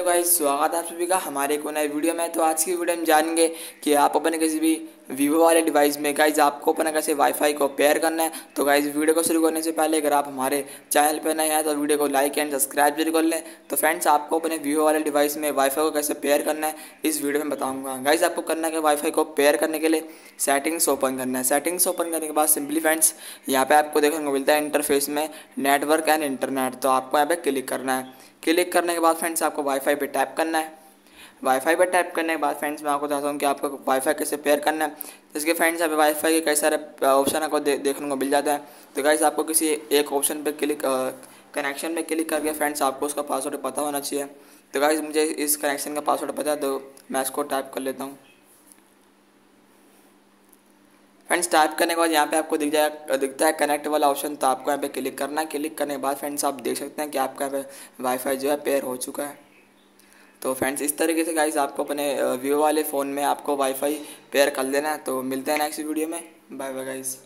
तो भाई स्वागत है आप सभी का। हमारे को नए वीडियो में। तो आज की वीडियो में जानेंगे कि आप अपने किसी भी वीवो वाले डिवाइस में गाइज़ आपको अपना कैसे वाईफाई को पेयर करना है? तो गाइज़ वीडियो को शुरू करने से पहले अगर आप हमारे चैनल पर नए हैं तो वीडियो को लाइक एंड सब्सक्राइब ज़रूर कर लें। तो फ्रेंड्स आपको अपने वीवो वाले डिवाइस में वाईफाई को कैसे पेयर करना है, इस वीडियो में बताऊँगा। गाइज़ आपको करना है कि वाईफाई को पेयर करने के लिए? सेटिंग्स ओपन करना है। सेटिंग्स ओपन करने के बाद सिंपली फ्रेंड्स यहाँ पर आपको देखने को मिलता है इंटरफेस में नेटवर्क एंड इंटरनेट तो आपको यहाँ पर क्लिक करना है। क्लिक करने के बाद फ्रेंड्स आपको वाईफाई पे टैप करना है। वाईफाई पर टैप करने के बाद फ्रेंड्स मैं आपको बताता हूँ कि आपको वाईफाई कैसे पेयर करना है। इसके फ्रेंड्स अभी वाईफाई के कई सारे ऑप्शन आपको दे, देखने को मिल जाता है। तो गाइस आपको किसी एक ऑप्शन पर क्लिक कनेक्शन में क्लिक करके फ्रेंड्स आपको उसका पासवर्ड पता होना चाहिए। तो गाइस मुझे इस कनेक्शन का पासवर्ड पता है तो मैं इसको टाइप कर लेता हूँ। फ्रेंड्स टाइप करने के बाद यहाँ पे आपको दिख जाए दिखता है कनेक्ट वाला ऑप्शन तो आपको यहाँ पे क्लिक करना है। क्लिक करने के बाद फ्रेंड्स आप देख सकते हैं कि आपका यहाँ पे वाईफाई जो है पेयर हो चुका है। तो फ्रेंड्स इस तरीके से गाइस आपको अपने वीवो वाले फ़ोन में आपको वाईफाई पेयर कर लेना है। तो मिलते हैं नेक्स्ट वीडियो में। Bye bye guys